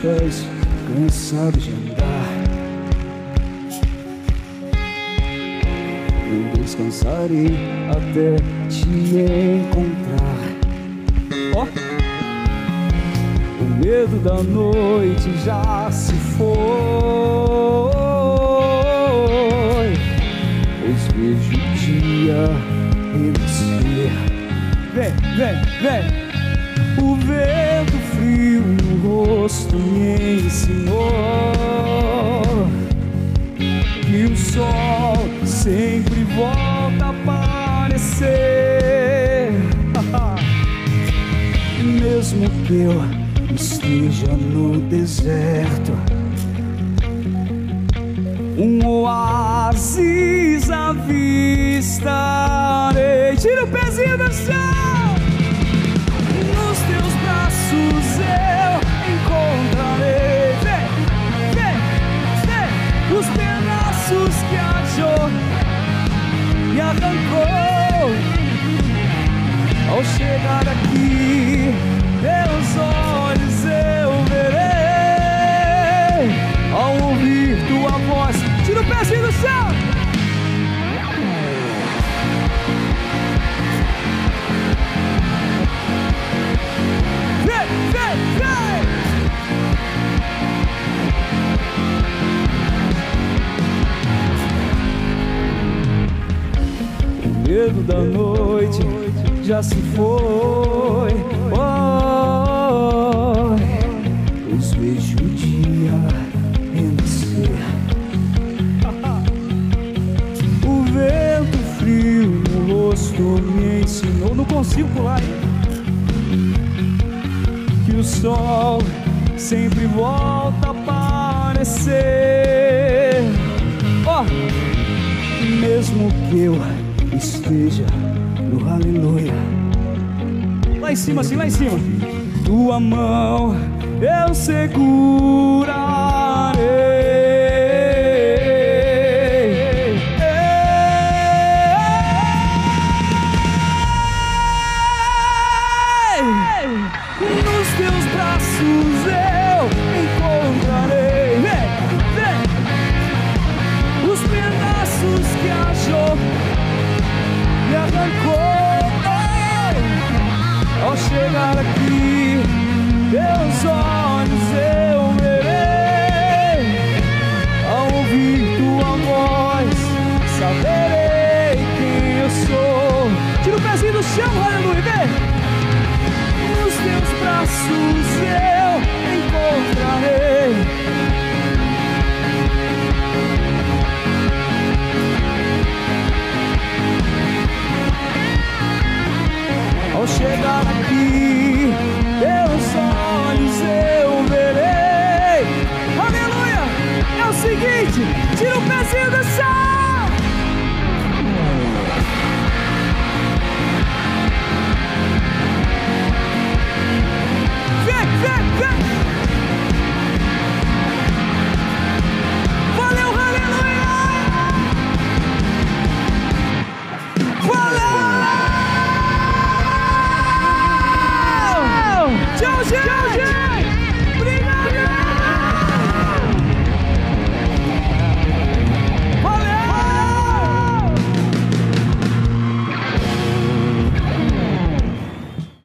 estás cansado de andar. Não descansarei até te encontrar. Ó, o medo da noite já se foi. Pois vejo o dia renascer. Vem, vem, vem. O vento rosto me ensinou que o sol sempre volta a aparecer. Mesmo que eu esteja no deserto, um oásis à vista. Tira o pezinho do chão. Arrancou. Ao chegar aqui, teus olhos da noite já se foi. Oh, pois vejo o dia renascer. O vento frio no rosto me ensinou. Não consigo pular, que o sol sempre volta a aparecer. Ó, mesmo que eu esteja no aleluia, lá em cima, assim, lá em cima, tua mão eu segurarei. Nos teus braços Chama aleluia, vem! Nos teus braços eu encontrarei. Ao chegar aqui.